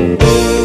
Música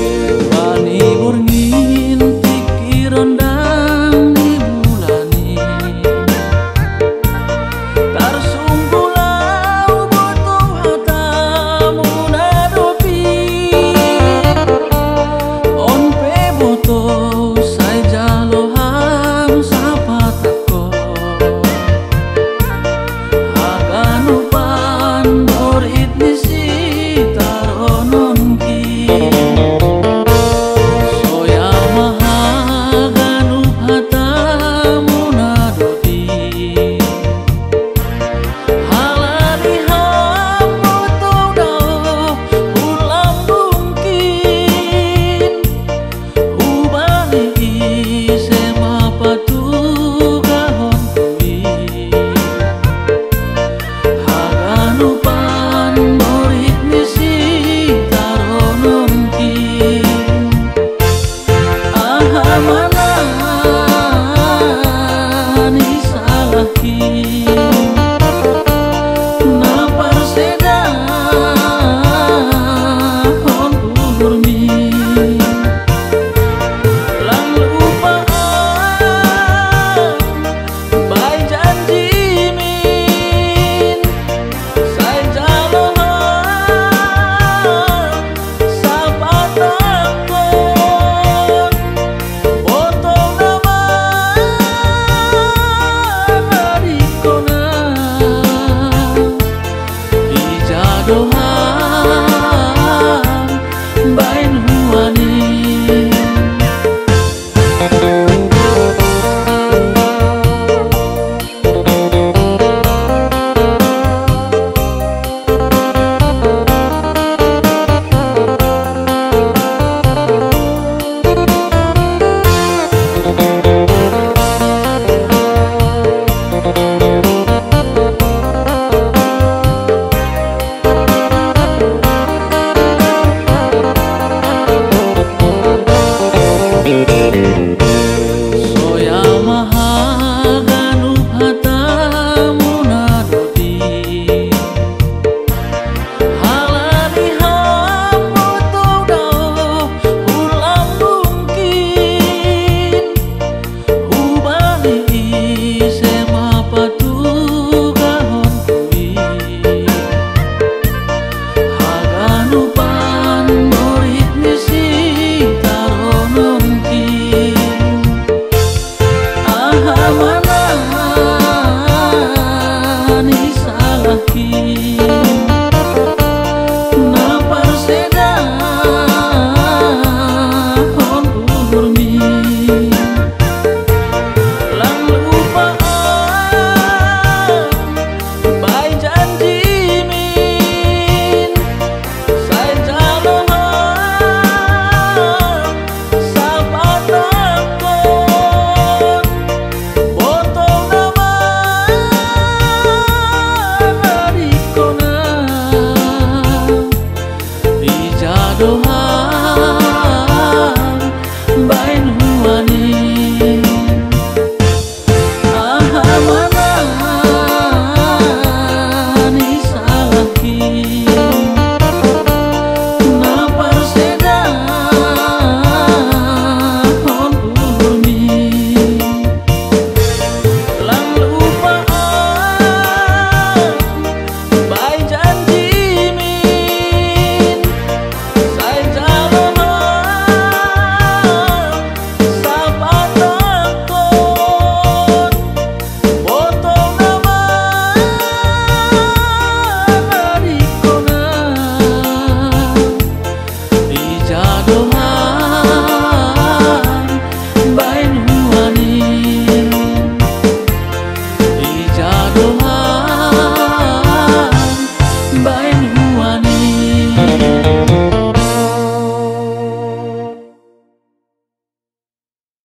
Música